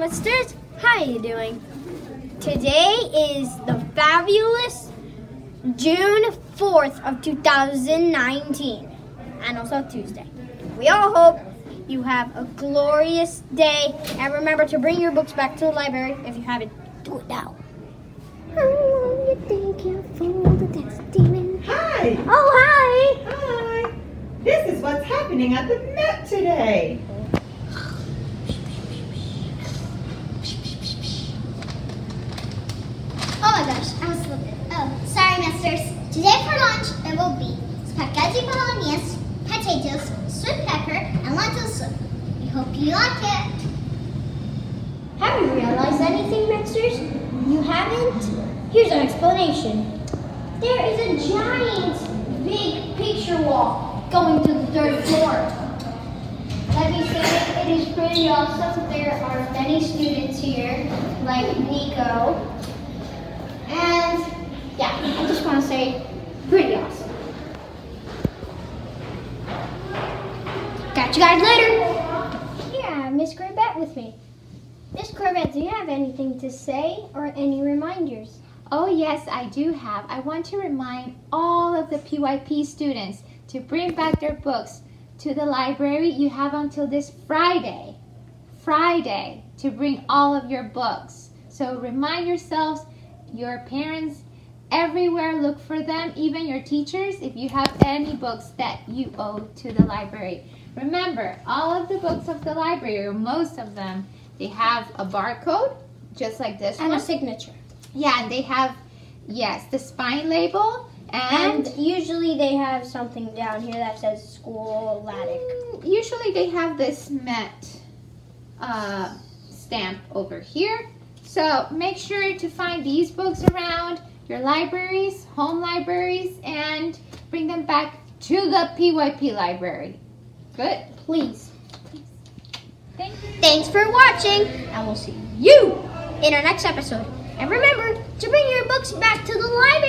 Misters. How are you doing? Today is the fabulous June 4th of 2019 and also Tuesday. We all hope you have a glorious day and remember to bring your books back to the library if you haven't. Do it now. How long you think fool the demon? Hi. Oh, hi! Hi. This is what's happening at the Met today. Oh my gosh, I was slipping. Oh, sorry, misters. Today for lunch, it will be spaghetti bolognese, potatoes, sweet pepper, and lentil soup. We hope you like it. Have you realized anything, Mixers? You haven't? Here's an explanation. There is a giant, big picture wall going to the third floor. Let me say, it is pretty awesome. There are many students here, like Nico. And yeah, I just want to say, pretty awesome. Catch you guys later. Yeah, Miss Corbett with me. Miss Corbett, do you have anything to say or any reminders? Oh yes, I do have. I want to remind all of the PYP students to bring back their books to the library. You have until this Friday, Friday, to bring all of your books. So remind yourselves, your parents, everywhere, look for them, even your teachers, if you have any books that you owe to the library. Remember, all of the books of the library, or most of them, they have a barcode, just like this And one. a signature. Yeah, and they have, yes, the spine label and, And usually they have something down here that says school Latic. Mm, usually they have this Met uh, stamp over here. So make sure to find these books around your libraries, home libraries, and bring them back to the PYP library. Good? Please. Thank. Thanks for watching, and we'll see you in our next episode. And remember to bring your books back to the library.